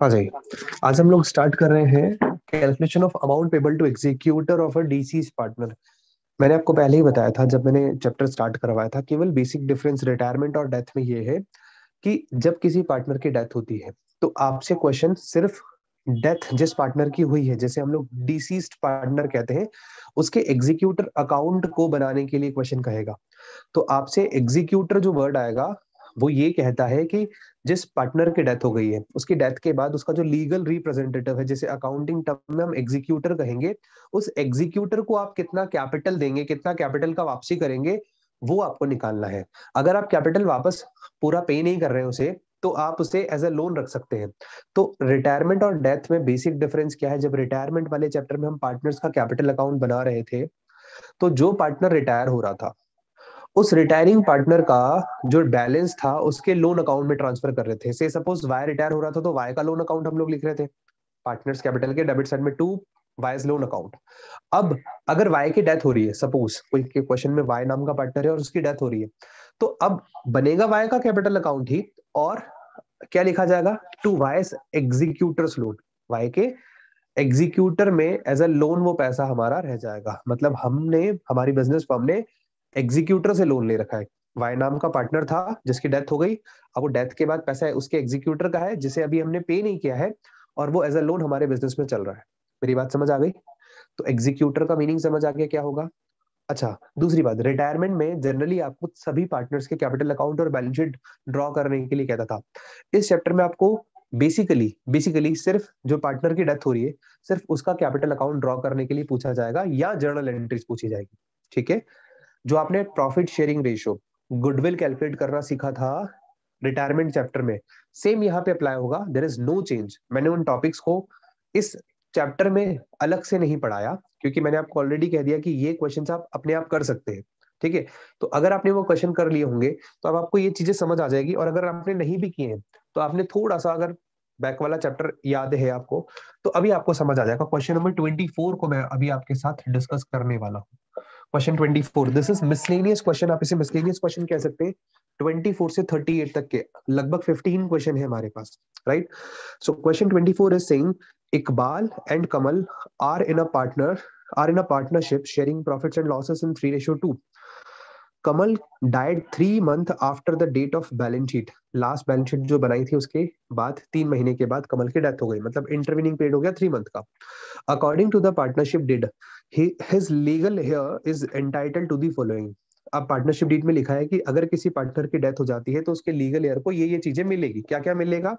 हाँ जी आज हम लोग स्टार्ट कर रहे हैं calculation of amount payable to executor of a deceased partner मैंने आपको पहले ही बताया था, जब मैंने चैप्टर स्टार्ट करवाया था, केवल बेसिक डिफरेंस रिटायरमेंट और डेथ में ये है कि जब किसी पार्टनर की डेथ होती है तो आपसे क्वेश्चन सिर्फ़ डेथ जिस पार्टनर की हुई है, जैसे हम लोग डिसीज पार्टनर कहते हैं, उसके एग्जीक्यूटर अकाउंट को बनाने के लिए क्वेश्चन कहेगा। तो आपसे एग्जीक्यूटर जो वर्ड आएगा, वो ये कहता है कि जिस पार्टनर की डेथ हो गई है, उसकी डेथ के बाद उसका जो लीगल रिप्रेजेंटेटिव है, जैसे अकाउंटिंग टर्म में हम एग्जीक्यूटर कहेंगे, उस एग्जीक्यूटर को आप कितना कैपिटल देंगे, कितना कैपिटल का वापसी करेंगे, वो आपको निकालना है। अगर आप कैपिटल वापस पूरा पे नहीं कर रहे हैं उसे तो आप उसे एज ए लोन रख सकते हैं। तो रिटायरमेंट और डेथ में बेसिक डिफरेंस क्या है? जब रिटायरमेंट वाले चैप्टर में हम पार्टनर्स का कैपिटल अकाउंट बना रहे थे तो जो पार्टनर रिटायर हो रहा था उस रिटायरिंग पार्टनर का जो बैलेंस था, उसके लोन अकाउंट में ट्रांसफ़र कर रहे थे। से सपोज़ वाई रिटायर हो रहा था तो वाई का लोन अकाउंट हम लोग लिख रहे थे। पार्टनर्स कैपिटल के डेबिट साइड में टू वाइज लोन अकाउंट अब अगर वाई की डेथ हो रही है सपोज़ कोई के क्वेश्चन में वाई नाम का पार्टनर है और उसकी डेथ हो रही है तो अब बनेगा वाई का कैपिटल अकाउंट ही और क्या लिखा जाएगा? To Y's executors loan Y के एग्जीक्यूटर में एज अ लोन वो पैसा हमारा रह जाएगा। मतलब हमने, हमारी बिज़नेस फर्म ने एग्जीक्यूटर से लोन ले रखा है। वाई नाम का पार्टनर था, जिसकी डेथ हो गई। अब वो डेथ के बाद पैसा है, उसके एग्जीक्यूटर का है, जिसे अभी हमने पे नहीं किया है, और वो एज अ लोन हमारे बिज़नेस में चल रहा है। मेरी बात समझ आ गई? तो एग्जीक्यूटर का मीनिंग समझ आ गया क्या होगा? अच्छा दूसरी बात रिटायरमेंट में जनरली आपको सभी पार्टनर्स के कैपिटल अकाउंट और बैलेंस शीट ड्रॉ करने के लिए कहता था। इस चैप्टर में आपको बेसिकली बेसिकली सिर्फ़ जो पार्टनर की डेथ हो रही है, सिर्फ़ उसका कैपिटल अकाउंट ड्रॉ करने के लिए पूछा जाएगा, या जर्नल एंट्रीज पूछी जाएगी। ठीक है? जो आपने profit sharing ratio goodwill calculate करना सीखा था रिटायरमेंट चैप्टर में सेम यहाँ पे अप्लाई होगा देर इज़ नो चेंज मैंने उन टॉपिक्स को इस चैप्टर में अलग से नहीं पढ़ाया, क्योंकि मैंने आपको ऑलरेडी कह दिया कि ये क्वेश्चन आप अपने आप कर सकते हैं, ठीक है? तो अगर आपने वो क्वेश्चन कर लिए होंगे तो अब आपको ये चीज़ें समझ आ जाएगी, और अगर आपने नहीं भी किए तो आपने थोड़ा सा अगर बैक वाला चैप्टर याद है आपको तो अभी आपको समझ आ जाएगा। क्वेश्चन नंबर ट्वेंटी फोर को मैं अभी आपके साथ डिस्कस करने वाला हूँ। Question twenty four this is miscellaneous question आप इसे मिसलेनियस क्वेश्चन कह सकते हैं। ट्वेंटी फोर से थर्टी एट तक के। लगभग फिफ्टीन क्वेश्चन है हमारे पास right so question twenty four is saying Iqbal and Kamal are in a partner are in a partnership sharing profits and losses in three ratio two Kamal died three month after the date of balance sheet last balance sheet जो बनाई थी उसके बाद, तीन महीने के बाद कमल की डेथ हो गई। मतलब इंटरविनिंग पीरियड हो गया थ्री मंथ का। According to the partnership did his legal heir is entitle to the following अब पार्टनरशिप डीड में लिखा है कि अगर किसी पार्टनर की डेथ हो जाती है तो उसके लीगल एयर को ये ये चीज़ें मिलेगी। क्या क्या मिलेगा?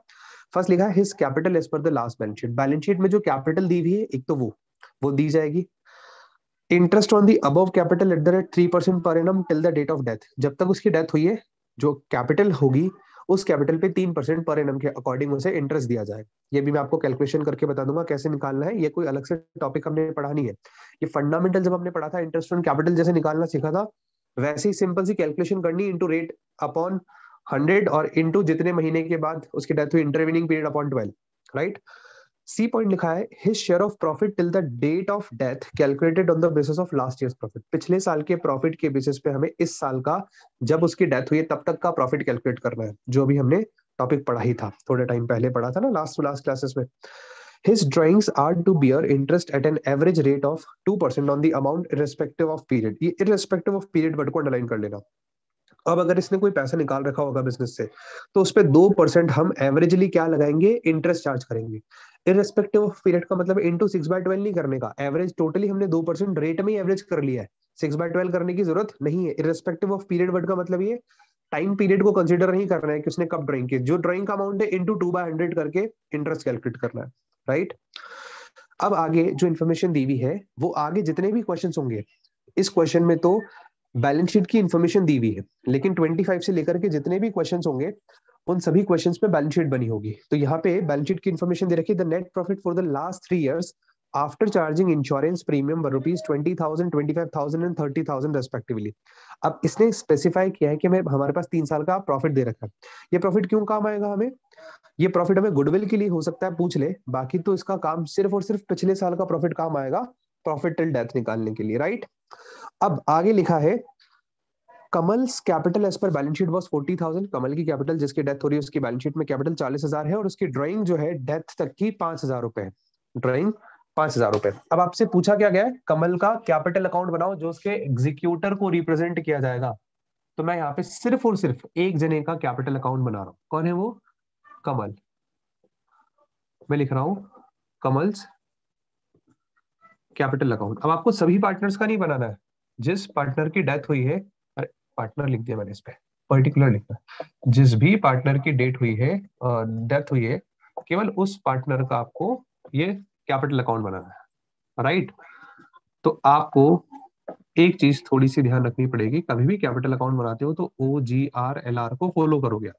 फ़र्स्ट लिखा है his capital as per the last balance sheet balance sheet में जो कैपिटल दी हुई है, एक तो वो वो दी जाएगी। Interest on the above capital at the rate three percent per annum till the date of death जब तक उसकी डेथ हुई है, जो कैपिटल होगी उस कैपिटल पे तीन परसेंट पर एनम के अकॉर्डिंग उसे इंटरेस्ट दिया जाए। ये भी मैं आपको कैलकुलेशन करके बता दूँगा कैसे निकालना है। ये कोई अलग से टॉपिक हमने पढ़ा नहीं है। ये फंडामेंटल जब हमने पढ़ा था इंटरेस्ट ऑन कैपिटल जैसे निकालना सीखा था, वैसे ही सिंपल सी कैलकुलेशन करनी इंटू रेट अपॉन हंड्रेड और इंटू जितने महीने के बाद उसकी डेथ हुई intervening period upon twelve right C point लिखा है his share of profit till the date of death calculated on the basis of last year profit पिछले साल के प्रॉफिट के बेसिस पे हमें इस साल का, जब उसकी डेथ हुई तब तक का प्रॉफिट कैलकुलेट करना है, जो भी हमने टॉपिक पढ़ा ही था। थोड़े टाइम पहले पढ़ा था ना लास्ट लास्ट क्लासेस में। His drawings are to bear interest at an average rate of 2% on the amount irrespective of period. ये irrespective of period वर्ड को अंडरलाइन कर लेना। अब अगर इसने कोई पैसा निकाल रखा होगा बिज़नेस से तो उस पर दो परसेंट हम एवरेजली क्या लगाएँगे? इंटरेस्ट चार्ज करेंगे। इरेस्पेक्टिव ऑफ़ पीरियड का मतलब इंटू सिक्स बाय ट्वेल्व नहीं करने का। एवरेज टोटली हमने दो परसेंट रेट में ही एवरेज कर लिया है। सिक्स बाय ट्वेल्व करने की ज़रूरत नहीं है। इरेस्पेक्टिव ऑफ़ पीरियड वर्ड का मतलब ये टाइम पीरियड को कंसिडर नहीं करना है कि उसने कब ड्राइंग की। जो ड्राइंग का अमाउंट है इंटू टू बाय हंड्रेड करके इंटरेस्ट कैलकुलेट करना है। राइट अब आगे जो इन्फॉर्मेशन दी हुई है, वो आगे जितने भी क्वेश्चन होंगे, इस क्वेश्चन में तो बैलेंस शीट की इन्फॉर्मेशन दी हुई है। लेकिन 25 से लेकर के जितने भी क्वेश्चंस होंगे उन सभी क्वेश्चंस पे बैलेंस शीट बनी होगी। तो यहाँ पे बैलेंस शीट की इन्फॉर्मेशन दे रखी है the net profit for the last three years after charging insurance premium rupees twenty thousand twenty five thousand and thirty thousand respectively अब इसने स्पेसिफाई किया है कि हमें, हमारे पास तीन साल का प्रॉफिट दे रखा है। ये प्रॉफिट क्यों काम आएगा हमें? ये प्रॉफिट हमें गुडविल के लिए हो सकता है, पूछ ले। बाकी तो इसका काम सिर्फ़ और सिर्फ़ पिछले साल का प्रॉफिट काम आएगा प्रॉफिट टिल डेथ निकालने के लिए राइट अब आगे लिखा है Kamal's capital as per balance sheet was forty thousand Kamal की कैपिटल जिसकी डेथ हो रही है, उसकी बैलेंस शीट में कैपिटल चालीस हज़ार है और उसकी ड्राइंग जो है डेथ तक की पाँच हज़ार रुपए है। ड्राइंग पाँच हज़ार रुपए। अब आपसे पूछा क्या गया है? कमल का कैपिटल अकाउंट बनाओ, जो उसके एग्जीक्यूटर को रिप्रेजेंट किया जाएगा। तो मैं यहाँ पे सिर्फ़ और सिर्फ़ एक जने का कैपिटल अकाउंट बना रहा हूँ। कौन है वो? कमल। मैं लिख रहा हूँ, कमल्स कैपिटल अकाउंट अब आपको सभी पार्टनर्स का नहीं बनाना है। जिस पार्टनर की डेथ हुई है पार्टनर लिख दिया मैंने इस पे पर्टिकुलर लिखना जिस भी पार्टनर की डेट हुई है डेथ हुई है, केवल उस पार्टनर का आपको ये कैपिटल अकाउंट बनाना है राइट तो आपको एक चीज़ थोड़ी सी ध्यान रखनी पड़ेगी, कभी भी कैपिटल अकाउंट बनाते हो तो O G R L R को फॉलो करोगे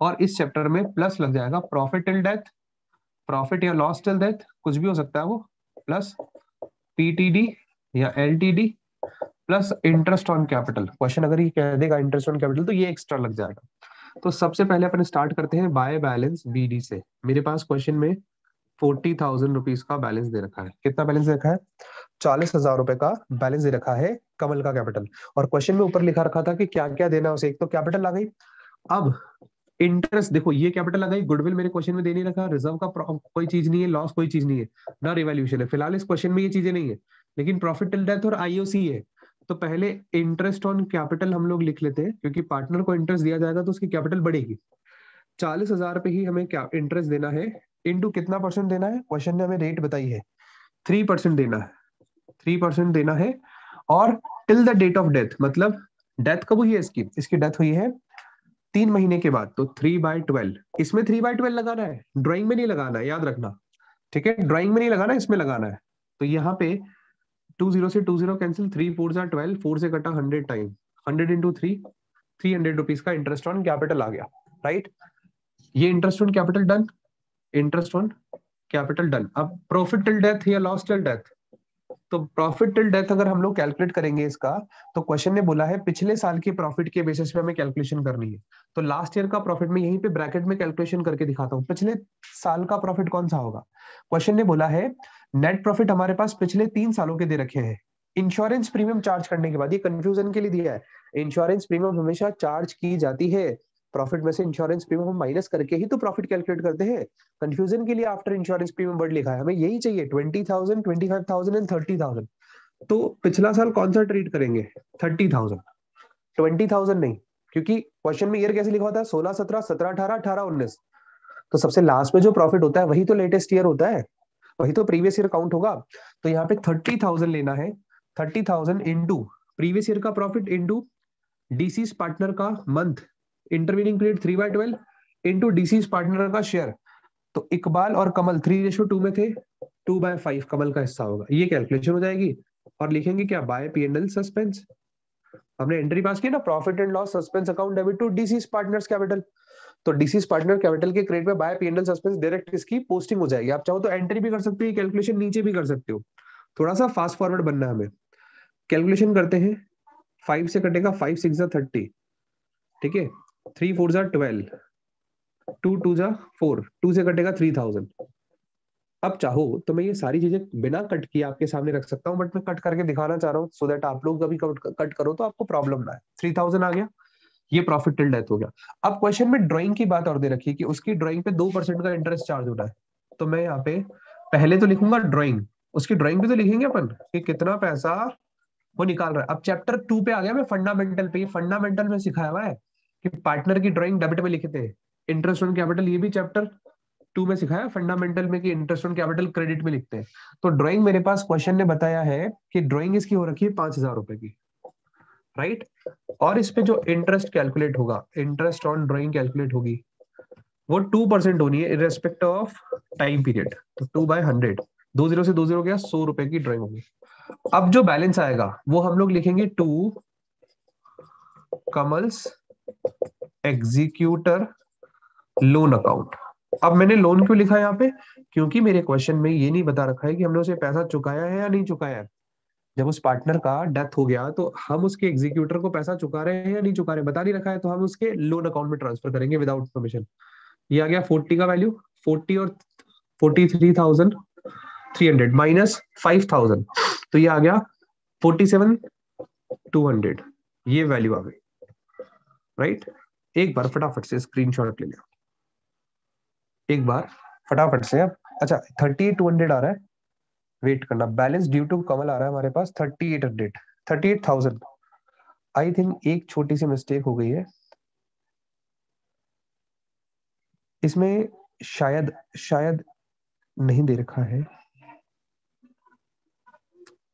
और इस चैप्टर में प्लस लग जाएगा प्रॉफिट टिल डेथ प्रॉफिट या लॉस टिल डेथ कुछ भी हो सकता है वो प्लस पीटीडी या LTD plus interest on capital question अगर ये कह देगा इंटरेस्ट ऑन कैपिटल तो ये एक्स्ट्रा लग जाएगा। तो सबसे पहले अपन स्टार्ट करते हैं बाय बैलेंस बीडी से। मेरे पास क्वेश्चन में फोर्टी थाउज़ेंड रुपीज़ का बैलेंस दे रखा है। कितना बैलेंस दे रखा है? चालीस हज़ार रुपए का बैलेंस दे रखा है कमल का कैपिटल और क्वेश्चन में ऊपर लिखा रखा था कि क्या क्या देना उसे। एक तो कैपिटल आ गई। अब इंटरेस्ट देखो ये कैपिटल आ गई। गुडविल मेरे क्वेश्चन में दे नहीं रखा। रिज़र्व का कोई चीज़ नहीं है लॉस कोई चीज़ नहीं है। ना रिवैल्यूशन है। फ़िलहाल इस क्वेश्चन में ये चीज़ें नहीं है। लेकिन प्रॉफिट टिल डेथ और आईओसी है तो पहले इंटरेस्ट ऑन कैपिटल हम लोग लिख लेते हैं, क्योंकि पार्टनर को इंटरेस्ट दिया जाएगा तो उसकी कैपिटल बढ़ेगी। चालीस हज़ार पे ही हमें क्या इंटरेस्ट देना है? इंटू कितना परसेंट देना है? क्वेश्चन ने हमें रेट बताई है। थ्री परसेंट देना है। थ्री परसेंट देना है और till the date of death मतलब डेथ कब हुई है इसकी? इसकी डेथ हुई है तीन महीने के बाद तो थ्री बाय ट्वेल्व इसमें थ्री बाय ट्वेल्व लगाना है। ड्राइंग में नहीं लगाना है याद रखना। ठीक है? ड्राइंग में नहीं लगाना, इसमें लगाना है। तो यहाँ पे टू ज़ीरो से two zero cancel three four जा ट्वेल्व फोर से कटा hundred time hundred into three three hundred rupees का इंटरेस्ट ऑन कैपिटल आ गया राइट ये interest on capital done interest on capital done अब प्रॉफिट टिल डेथ या लॉस टिल डेथ तो प्रॉफिट टिल डेथ अगर हम लोग कैलकुलेट करेंगे इसका तो क्वेश्चन ने बोला है, पिछले साल के प्रॉफिट के बेसिस पे हमें कैलकुलेशन करनी है। तो लास्ट ईयर का प्रॉफिट में यहीं पे ब्रैकेट में कैलकुलेशन करके दिखाता हूँ। पिछले साल का प्रॉफिट कौन सा होगा? क्वेश्चन ने बोला है नेट प्रॉफिट हमारे पास पिछले तीन सालों के दे रखे हैं। इंश्योरेंस प्रीमियम चार्ज करने के बाद, ये कंफ्यूजन के लिए दिया है। इंश्योरेंस प्रीमियम हमेशा चार्ज की जाती है। प्रॉफिट में से इंश्योरेंस प्रीमियम हम माइनस करके ही तो प्रॉफिट कैलकुलेट करते हैं। कंफ्यूजन के लिए आफ्टर इंश्योरेंस प्रीमियम वर्ड लिखा है। हमें यही चाहिए twenty thousand twenty five thousand and thirty thousand तो पिछला साल कौन सा ट्रीट करेंगे? थर्टी थाउज़ेंड ट्वेंटी थाउज़ेंड नहीं, क्योंकि क्वेश्चन में ईयर कैसे लिखा होता है? सोलह, सत्रह सत्रह, अठारह अठारह, उन्नीस। तो सबसे लास्ट में जो प्रॉफिट होता है, वही तो लेटेस्ट ईयर होता है। वही तो प्रीवियस ईयर काउंट होगा। तो यहाँ पे थर्टी थाउज़ेंड लेना है। Thirty thousand into previous year का प्रॉफिट इंटू डीसीस पार्टनर का month intervening period three by twelve into deceased partner का शेयर तो इकबाल और कमल थ्री रेशो टू में थे टू बाय फाइव कमल का हिस्सा होगा। ये कैलकुलेशन हो जाएगी और लिखेंगे क्या? By P and L suspense हमने एंट्री पास की ना profit and loss suspense account debit to deceased partners capital तो डीसी पार्टनर कैपिटल के क्रेडिट में by P and suspense direct इसकी पोस्टिंग हो जाएगी। आप चाहो तो एंट्री भी कर सकते हो कैलकुलेशन नीचे भी कर सकते हो। थोड़ा सा फास्ट फॉरवर्ड बनना है हमें। कैलकुलेशन करते हैं। फाइव से कटेगा फाइव सिक्स थर्टी ठीक है? थ्री फोर जा ट्वेल्व टू टू जा फोर टू से कटेगा थ्री थाउज़ेंड अब चाहो तो मैं ये सारी चीज़ें बिना कट किए आपके सामने रख सकता हूँ बट मैं कट करके दिखाना चाह रहा हूँ सो दैट आप लोग कभी कट करो तो आपको प्रॉब्लम ना है थ्री थाउज़ेंड आ गया। ये प्रॉफिट टिल डेथ हो गया। अब क्वेश्चन में ड्राइंग की बात और दे रखी कि उसकी ड्राइंग पे दो परसेंट का इंटरेस्ट चार्ज रहा है। तो मैं यहाँ पे पहले तो लिखूँगा ड्राइंग उसकी ड्राइंग भी तो लिखेंगे अपन कि कितना पैसा वो निकाल रहा है। अब चैप्टर टू पे आ गया मैं फंडामेंटल पे। फंडामेंटल में सिखाया हुआ है कि पार्टनर की ड्राइंग डेबिट में लिखते हैं। इंटरेस्ट ऑन कैपिटल ये भी चैप्टर टू में सिखाया फंडामेंटल में कि इंटरेस्ट ऑन कैपिटल क्रेडिट में लिखते हैं। तो ड्राइंग मेरे पास क्वेश्चन ने बताया है कि ड्राइंग इसकी हो रखी है पाँच हज़ार रुपए की। राइट और इस पे जो इंटरेस्ट कैलकुलेट होगा इंटरेस्ट ऑन ड्राइंग कैलकुलेट होगी, वो टू परसेंट होनी है इरेस्पेक्ट ऑफ़ टाइम पीरियड तो टू बाय हंड्रेड दो ज़ीरो से दो ज़ीरो गया, सौ रुपए की ड्राइंग होगी। अब जो बैलेंस आएगा, वो हम लोग लिखेंगे to Kamal's executor loan account अब मैंने लोन क्यों लिखा यहाँ पे? क्योंकि मेरे क्वेश्चन में ये नहीं बता रखा है कि हमने उसे पैसा चुकाया है या नहीं चुकाया है। जब उस पार्टनर का डेथ हो गया तो हम उसके एग्जीक्यूटर को पैसा चुका रहे हैं या नहीं चुका रहे बता नहीं रखा है तो हम उसके लोन अकाउंट में ट्रांसफ़र करेंगे विदाउट परमिशन ये आ गया फोर्टी का वैल्यू फोर्टी और forty three thousand three hundred minus five thousand तो ये आ गया फोर्टी सेवन टू हंड्रेड ये वैल्यू आ गई. राइट एक बार फटाफट से स्क्रीनशॉट ले लिया. एक बार फटाफट से अच्छा थर्टी टू हंड्रेड आ रहा है. वेट करना। बैलेंस ड्यू टू कमल आ रहा है हमारे पास thirty eight hundred thirty eight thousand I think एक छोटी सी मिस्टेक हो गई है। इसमें शायद शायद नहीं दे रखा है।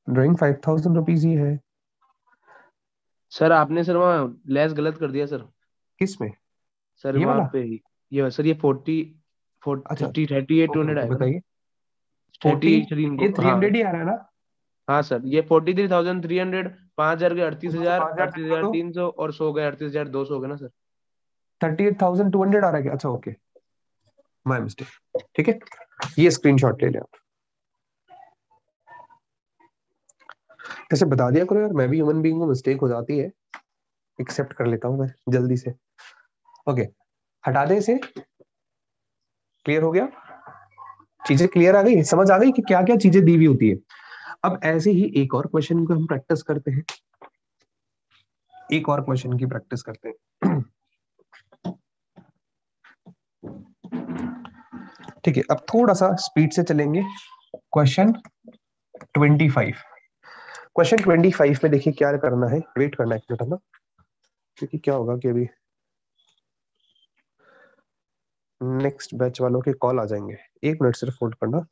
ड्राइंग फाइव थाउज़ेंड रुपीज़ ही है। सर आपने सर वहाँ लेस गलत कर दिया सर किसमें? सर ये वहाँ पे ये सर ये forty forty thirty eight two hundred आएगा बताइए फोर्टी थ्री ये थ्री हाँ हंड्रेड ही। आ रहा है ना? हाँ सर ये forty three thousand three hundred पाँच हज़ार के अड़तीस हज़ार अड़तीस हज़ार तीन सौ और सौ गए अड़तीस हज़ार दो सौ गए ना sir. Thirty eight thousand two hundred आ रहा है अच्छा ओके माय मिस्टेक ठीक है? ये स्क्रीनशॉट ले लिया कैसे बता दिया करो यार मैं भी ह्यूमन बीइंग हूँ मिस्टेक हो जाती है। एक्सेप्ट कर लेता हूँ मैं जल्दी से। ओके हटा दे इसे। क्लियर हो गया? चीज़ें क्लियर आ गई, समझ आ गई कि क्या क्या चीज़ें दी हुई होती है। अब ऐसे ही एक और क्वेश्चन को हम प्रैक्टिस करते हैं। एक और क्वेश्चन की प्रैक्टिस करते हैं। ठीक है, अब थोड़ा सा स्पीड से चलेंगे। Question twenty five question twenty five में देखिए क्या करना है। वेट करना है एक मिनट ना? क्योंकि क्या होगा कि अभी नेक्स्ट बैच वालों के कॉल आ जाएँगे। एक मिनट सिर्फ़ होल्ड करना।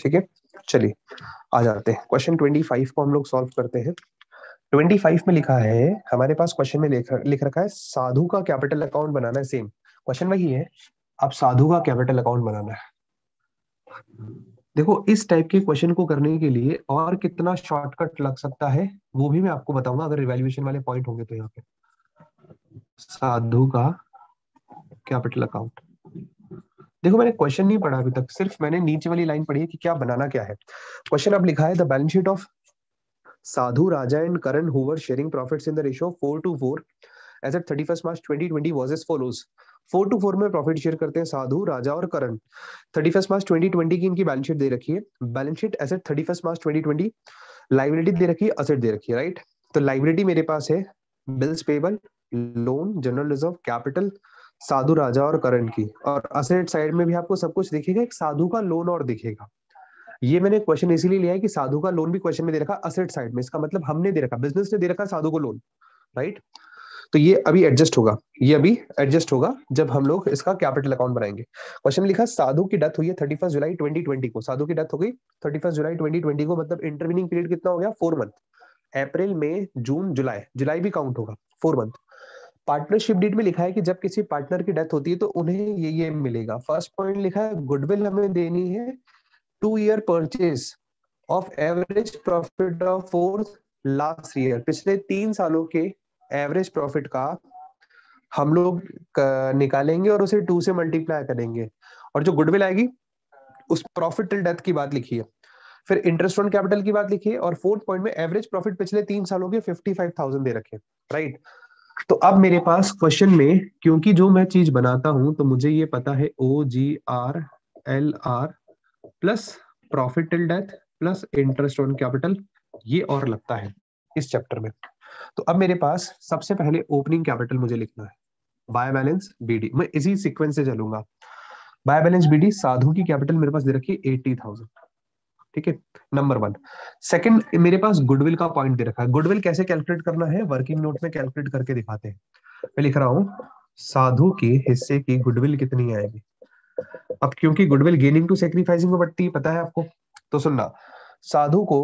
ठीक है? चलिए, आ जाते हैं। क्वेश्चन ट्वेंटी फाइव को हम लोग सॉल्व करते हैं। ट्वेंटी फाइव में लिखा है, हमारे पास क्वेश्चन में लिख लिख रखा है, साधु का कैपिटल अकाउंट बनाना है सेम क्वेश्चन वही है, अब साधु का कैपिटल अकाउंट बनाना है। देखो, इस टाइप के क्वेश्चन को करने के लिए और कितना शॉर्टकट लग सकता है, वो भी मैं आपको बताऊँगा, अगर रिवेल्युएशन वाले पॉइंट होंगे तो यहाँ पे। साधु का कैपिटल अकाउंट देखो, मैंने क्वेश्चन नहीं पढ़ा अभी तक, सिर्फ़ मैंने नीचे वाली लाइन पढ़ी है कि क्या बनाना क्या है। क्वेश्चन अब लिखा है the balance sheet of Sadhu Raja and Karan who were sharing profits in the ratio 4 to 4 as at 31st March 2020 was as follows 4 to 4 में प्रॉफिट शेयर करते हैं साधु, राजा और करण. 31st मार्च 2020 की इनकी बैलेंस शीट दे रखी है. Balance sheet asset 31st March 2020 liability दे रखी है असेट दे रखी है राइट तो लाइबिलिटी मेरे पास है bills payable loan general reserve capital Sadhu, Raja और करण की. और असेट साइड में भी आपको सब कुछ दिखेगा, एक साधु का लोन और दिखेगा. ये मैंने क्वेश्चन इसीलिए लिया है कि साधु का लोन भी क्वेश्चन में दे रखा असेट साइड में। इसका मतलब हमने दे रखा बिज़नेस ने दे रखा साधु को लोन राइट तो ये अभी एडजस्ट होगा, ये अभी एडजस्ट होगा जब हम लोग इसका कैपिटल अकाउंट बनाएँगे। क्वेश्चन लिखा, साधु की डेथ हुई है thirty first July twenty twenty को। साधु की डेथ हो गई thirty first July twenty twenty को मतलब इंटरविनिंग पीरियड कितना हो गया? फोर मंथ अप्रैल मई जून जुलाई जुलाई भी काउंट होगा फोर मंथ पार्टनरशिप डीड में लिखा है कि जब किसी पार्टनर की डेथ होती है तो उन्हें ये ये मिलेगा। फ़र्स्ट पॉइंट लिखा है गुडविल हमें देनी है two year purchase of average profit of fourth last year पिछले तीन सालों के एवरेज प्रॉफिट का हम लोग निकालेंगे और उसे टू से मल्टीप्लाई करेंगे। और जो गुडविल आएगी, उस प्रॉफिट टिल डेथ की बात लिखी है। फिर इंटरेस्ट ऑन कैपिटल की बात लिखी है और फोर्थ पॉइंट में एवरेज प्रॉफिट पिछले तीन सालों के फिफ्टी फाइव थाउज़ेंड दे रखे राइट तो अब मेरे पास क्वेश्चन में, क्योंकि जो मैं चीज़ बनाता हूँ तो मुझे ये पता है O G R L R plus profit till death plus interest on capital ये और लगता है इस चैप्टर में। तो अब मेरे पास सबसे पहले ओपनिंग कैपिटल मुझे लिखना है। बाय बैलेंस बीडी मैं इसी सीक्वेंस से चलूँगा। बाय बैलेंस बीडी साधु की कैपिटल मेरे पास दे रखी है एट्टी थाउज़ेंड ठीक है? नंबर वन सेकंड मेरे पास गुडविल का पॉइंट दे रखा है। गुडविल कैसे कैलकुलेट करना है? वर्किंग नोट में कैलकुलेट करके दिखाते हैं। मैं लिख रहा हूँ, साधु के हिस्से की गुडविल कितनी आएगी? अब क्योंकि गुडविल गेनिंग टू सेक्रीफाइसिंग में बढ़ती है, पता है आपको? तो सुनना। साधु को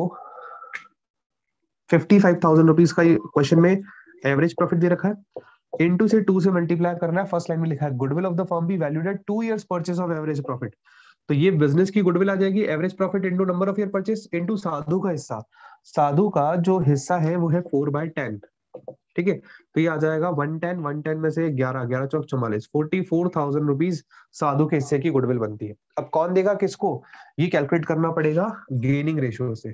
फिफ्टी फाइव थाउज़ेंड रुपीज़ का क्वेश्चन में एवरेज प्रॉफिट दे रखा है। इनटू से टू से मल्टीप्लाई करना है फ़र्स्ट लाइन में लिखा है goodwill of the firm be valued at two years purchase of average profit तो ये बिज़नेस की गुडविल आ जाएगी average profit into number of year purchase into Sadhu का हिस्सा। साधु का जो हिस्सा है, वो है फोर बाय टेन ठीक है? तो ये आ जाएगा वन टेन वन टेन में से ग्यारह ग्यारह चौक चौवालीस। Forty four thousand rupees Sadhu के हिस्से की गुडविल बनती है। अब कौन देगा किसको? ये कैलकुलेट करना पड़ेगा गेनिंग रेशियो से।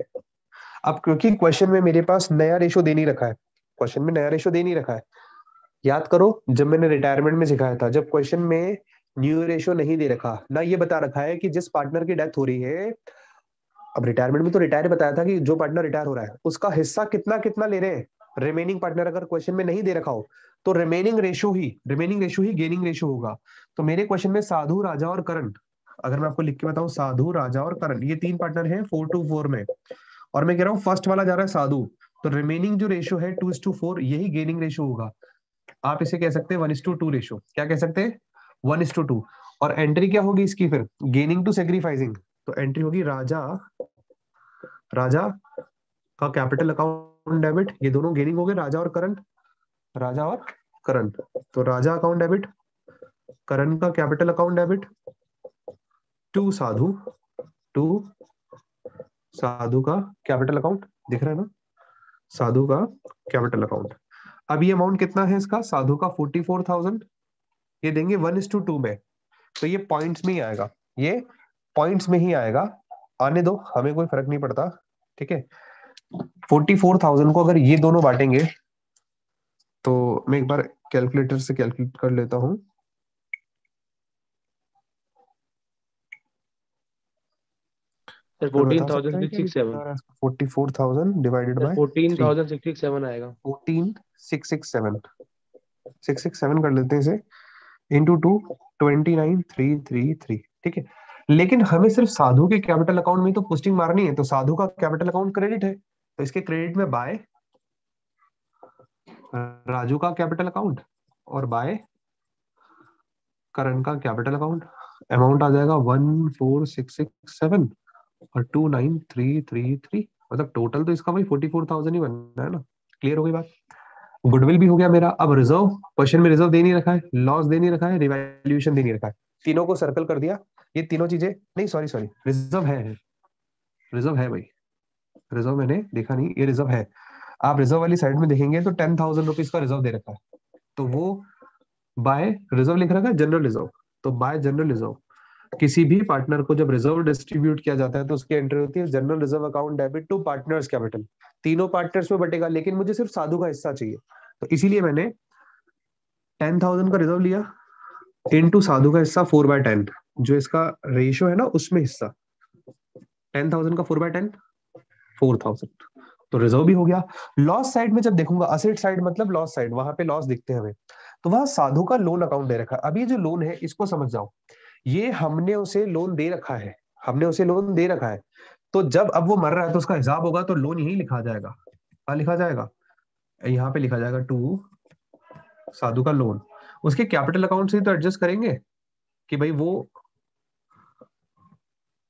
अब क्योंकि क्वेश्चन में मेरे पास नया रेशो दे नहीं रखा है। क्वेश्चन में नया रेशो दे नहीं रखा है। याद करो, जब मैंने रिटायरमेंट में सिखाया था, जब क्वेश्चन में न्यू रेशो नहीं दे रखा, ना ये बता रखा है कि जिस पार्टनर की डेथ हो रही है, अब रिटायरमेंट में तो रिटायर बताया था कि जो पार्टनर रिटायर हो रहा है, उसका हिस्सा कितना कितना ले रहे हैं? रिमेनिंग पार्टनर अगर क्वेश्चन में नहीं दे रखा हो तो रिमेनिंग रेशो ही रिमेनिंग रेशो ही गेनिंग रेशो होगा। तो मेरे क्वेश्चन में साधु, राजा और करण, अगर मैं आपको लिख के बताऊँ, साधु, राजा और करण, ये तीन पार्टनर हैं फोर टू फोर में। और मैं कह रहा हूँ फ़र्स्ट वाला जा रहा है साधु तो रिमेनिंग जो रेशो है टू टू फोर यही गेनिंग रेशो होगा। आप इसे कह सकते हैं वन टू टू रेशो क्या कह सकते हैं? वन टू टू और एंट्री क्या होगी इसकी फिर? गेनिंग टू सेक्रीफाइसिंग तो एंट्री होगी राजा राजा का कैपिटल अकाउंट डेबिट ये दोनों गेनिंग हो गए, राजा और करंट। राजा और करंट। तो राजा अकाउंट डेबिट करण का capital account debit to Sadhu to Sadhu का कैपिटल अकाउंट दिख रहा है ना? साधु का कैपिटल अकाउंट अब ये अमाउंट कितना है इसका? साधु का फोर्टी फोर थाउज़ेंड ये देंगे वन इज़ टू टू में। तो ये पॉइंट्स में ही आएगा। ये पॉइंट्स में ही आएगा। आने दो, हमें कोई फ़र्क नहीं पड़ता, ठीक है? फोर्टी फोर थाउज़ेंड को अगर ये दोनों बांटेंगे तो मैं एक बार कैलकुलेटर से कैलकुलेट कर लेता हूँ। Forty four thousand divided by fourteen thousand six six seven आएगा। Fourteen six six seven. Six six seven कर लेते हैं इसे। Into two twenty nine three three three ठीक है? लेकिन हमें सिर्फ़ साधु के कैपिटल अकाउंट में तो पोस्टिंग मारनी है तो साधु का कैपिटल अकाउंट क्रेडिट है। तो इसके क्रेडिट में बाय राजू का कैपिटल अकाउंट और बाय करण का कैपिटल अकाउंट अमाउंट आ जाएगा one four six six seven और two nine three three three मतलब टोटल तो इसका भाई फोर्टी फोर थाउज़ेंड ही बनना है ना? क्लियर हो गई बात? गुडविल भी हो गया मेरा। अब रिज़र्व क्वेश्चन में रिज़र्व दे नहीं रखा है लॉस दे नहीं रखा है रिवैल्यूएशन दे नहीं रखा है। तीनों को सर्कल कर दिया। ये तीनों चीज़ें नहीं सॉरी सॉरी रिज़र्व है रिज़र्व है भाई। रिज़र्व मैंने देखा नहीं, ये रिज़र्व है। आप रिज़र्व वाली साइड में देखेंगे तो टेन थाउज़ेंड रुपीज़ का रिज़र्व दे रखा है। तो वो बाय रिज़र्व लिख रखा है जनरल रिज़र्व तो बाय जनरल रिज़र्व किसी भी पार्टनर को जब रिज़र्व डिस्ट्रीब्यूट किया जाता है तो उसकी एंट्री होती है general reserve account debit to partners capital तीनों पार्टनर्स में बटेगा, लेकिन मुझे सिर्फ़ साधु का हिस्सा चाहिए। तो इसीलिए मैंने टेन थाउज़ेंड का रिज़र्व लिया। इनटू साधु का हिस्सा फोर बाय टेन जो इसका रेशियो है ना, उसमें हिस्सा। टेन थाउज़ेंड का four by ten four thousand तो रिज़र्व भी हो गया। लॉस साइड में जब देखूँगा असेट साइड मतलब लॉस साइड वहाँ पे लॉस दिखते हैं हमें। तो वहाँ साधु का लोन अकाउंट दे रखा। है अभी जो लोन है, इसको समझ जाओ। ये हमने उसे लोन दे रखा है। हमने उसे लोन दे रखा है। तो जब अब वो मर रहा है तो उसका हिसाब होगा तो लोन यही लिखा जाएगा। क्या लिखा जाएगा? यहाँ पे लिखा जाएगा टू साधु का लोन उसके कैपिटल अकाउंट से तो एडजस्ट करेंगे कि भाई वो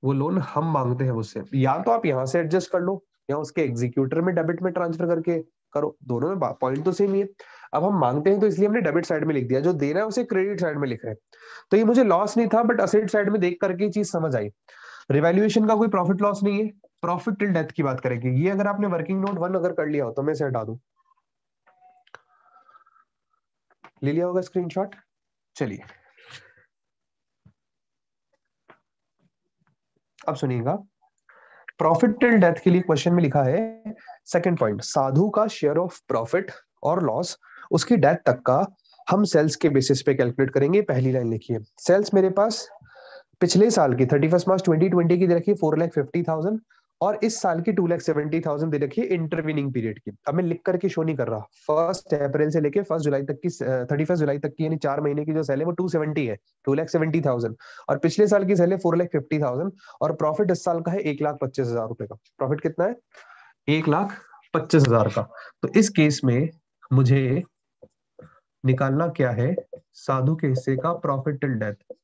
वो लोन हम मांगते हैं उससे। या तो आप यहाँ से एडजस्ट कर लो, या उसके एग्जीक्यूटर में डेबिट में ट्रांसफ़र करके करो। दोनों में पॉइंट तो सेम ही है। अब हम मांगते हैं तो इसलिए हमने डेबिट साइड में लिख दिया। जो दे रहा है उसे क्रेडिट साइड में लिख रहे हैं। तो ये मुझे लॉस नहीं था बट असेट साइड में देख करके चीज़ समझ आई। रिवेल्युएशन का कोई प्रॉफिट लॉस नहीं है। प्रॉफिट टिल डेथ की बात करेंगे। ये अगर आपने वर्किंग नोट वन अगर कर लिया हो तो मैं इसे हटा दू। ले लिया होगा स्क्रीनशॉट चलिए। अब सुनिएगा। प्रॉफिट टिल डेथ के लिए क्वेश्चन में लिखा है सेकंड पॉइंट साधु का शेयर ऑफ़ प्रॉफिट और लॉस उसकी डेथ तक का हम सेल्स के बेसिस पे कैलकुलेट करेंगे। पहली लाइन लिखिए सेल्स मेरे पास पिछले साल की thirty first March twenty twenty की दे रखी है फोर लैख फिफ्टी थाउज़ेंड और इस साल की टू लैख सेवेंटी थाउज़ेंड दे रखी है इंटरविनिंग पीरियड की। अब मैं लिख करके शो नहीं कर रहा। फ़र्स्ट अप्रैल से लेके फ़र्स्ट जुलाई तक की थर्टी फ़र्स्ट जुलाई तक की यानी चार महीने की जो सेल है वो टू सेवेंटी है टू लैख सेवेंटी थाउज़ेंड और पिछले साल की सेल है फोर लैख फिफ्टी थाउज़ेंड और प्रॉफिट इस साल का है एक लाख पच्चीस हज़ार रुपए का। प्रॉफिट कितना है? एक लाख पच्चीस हज़ार का। तो इस केस में मुझे निकालना क्या है? साधु के हिस्से का प्रॉफिट टिल डेथ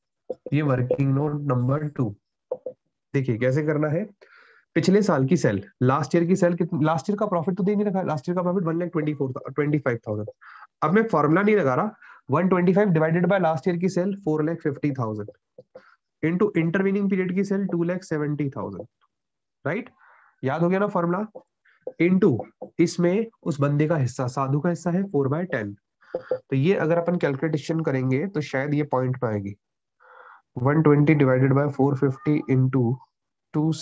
ये वर्किंग नोट नंबर टू देखिए, कैसे करना है? पिछले साल की सेल लास्ट ईयर की सेल लास्ट ईयर का प्रॉफिट तो दे नहीं रखा लास्ट ईयर का profit one lakh twenty four twenty five thousand अब मैं फॉर्मुला नहीं लगा रहा one twenty five divided by last year की sale four lakh fifty thousand into intervening period की sale two lakh seventy thousand right याद हो गया ना फॉर्मूला इंटू इसमें उस बंदे का हिस्सा, साधु का हिस्सा है फोर बाय टेन तो ये अगर अपन कैलकुलेशन करेंगे तो शायद ये पॉइंट में आएगी। 120 divided by 450 into two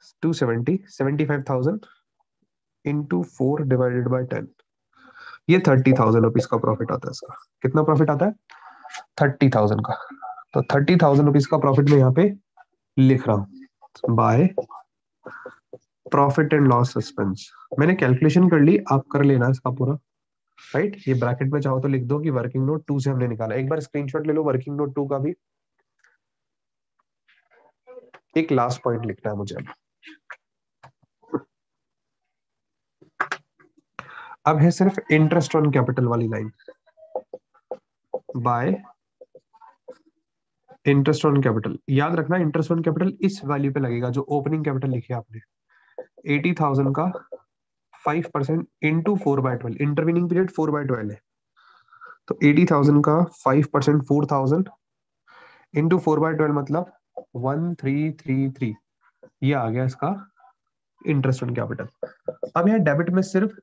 seventy two seventy seventy five thousand into four divided by ten ये थर्टी थाउज़ेंड रुपीज़ का प्रॉफिट आता है इसका कितना प्रॉफिट आता है? थर्टी थाउज़ेंड का. तो थर्टी थाउज़ेंड रुपीज़ का प्रॉफिट मैं यहाँ पे लिख रहा हूँ by profit and loss suspense मैंने कैलकुलेशन कर ली, आप कर लेना इसका पूरा राइट right? ये ब्रैकेट में चाहो तो लिख दो कि वर्किंग नोट टू से हमने निकाला एक बार स्क्रीनशॉट ले लो वर्किंग नोट टू का भी। एक लास्ट पॉइंट लिखना है मुझे अब। है सिर्फ़ इंटरेस्ट ऑन कैपिटल वाली line by interest on capital याद रखना इंटरेस्ट ऑन कैपिटल इस वैल्यू पे लगेगा, जो ओपनिंग कैपिटल लिखे आपने. एटी थाउज़ेंड का five percent into four by twelve intervening period four by twelve है. तो एटी थाउज़ेंड का five percent four thousand into four by twelve मतलब वन थ्री थ्री थ्री ये आ गया इसका इंटरेस्ट ऑन कैपिटल अब यहाँ डेबिट में सिर्फ़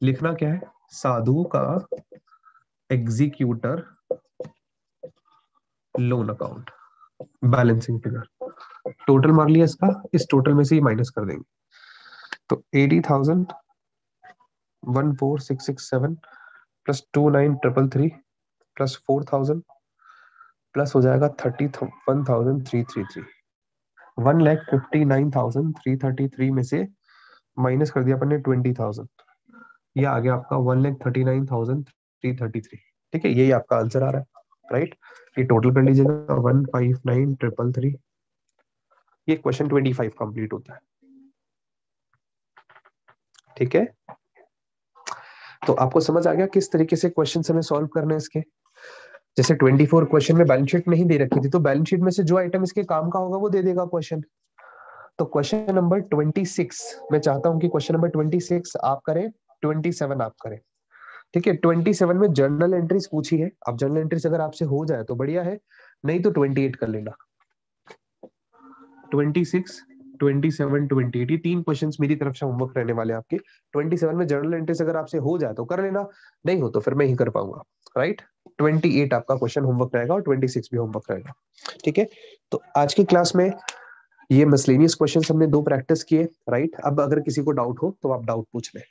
लिखना क्या है? साधु का executor loan account balancing figure total मार लिया इसका, इस टोटल में से ही माइनस कर देंगे। तो eighty thousand one four six six seven plus two nine triple three plus four thousand plus हो जाएगा thirty one thousand three three three one lakh fifty nine thousand three thirty three में से minus कर दिया अपन ने twenty thousand ये आ गया आपका one lakh thirty nine thousand three thirty three ठीक है, यही आपका आंसर आ रहा है राइट ये टोटल कर लीजिएगा one five nine triple three ये क्वेश्चन ट्वेंटी फाइव कंप्लीट होता है। ठीक है? तो आपको समझ आ गया किस तरीके से क्वेश्चन हमें सॉल्व करने इसके? जैसे 24 क्वेश्चन में बैलेंस शीट नहीं दे रखी थी तो बैलेंस शीट में से जो आइटम इसके काम का होगा, वो दे देगा क्वेश्चन तो क्वेश्चन नंबर 26 मैं चाहता हूँ कि क्वेश्चन नंबर 26 आप करें। 27 आप करें। ठीक है 27 में जर्नल एंट्रीज पूछी है। अब जर्नल एंट्रीज अगर आपसे हो जाए तो बढ़िया है, नहीं तो 28 कर लेना। 26 27 28 ये तीन क्वेश्चंस मेरी तरफ़ से होमवर्क रहने वाले आपके। 27 में जर्नल एंट्रीज अगर आपसे हो जाए तो कर लेना, नहीं हो तो फिर मैं ही कर पाऊँगा राइट 28 आपका क्वेश्चन होमवर्क रहेगा और 26 भी होमवर्क रहेगा। ठीक है तो आज की क्लास में ये मसलेनियस क्वेश्चन हमने दो प्रैक्टिस किए राइट अब अगर किसी को डाउट हो तो आप डाउट पूछ लें।